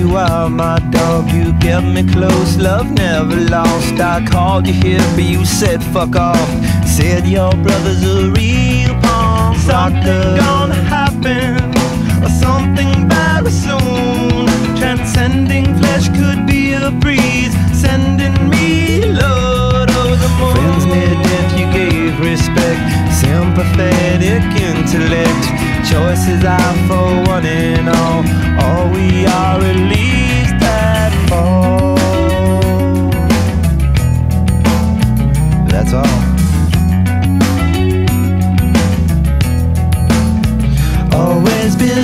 you are my dog. You kept me close, love never lost. I called you here, but you said fuck off. Said your brother's a real punk. Something gonna happen, or something very soon. Transcending flesh could be a breeze, sending me Lord over the moon. Friends near death, you gave respect, sympathetic intellect. Choices are for one and. All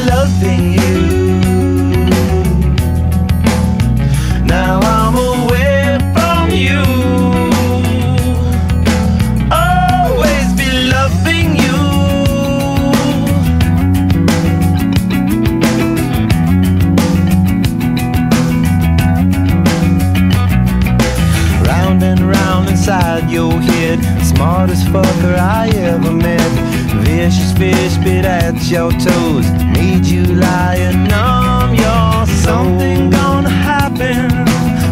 loving you. Now I'm away from you. Always be loving you. Round and round inside your head, smartest fucker I ever met. Vicious fish bit at your toes, made you lie and numb your soul. Something gonna happen,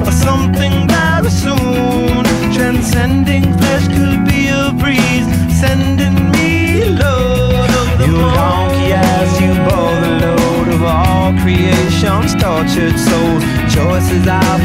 or something very soon. Transcending flesh could be a breeze, sending me the You moon. donkey ass, you bore the load of all creation's tortured soul. Choices are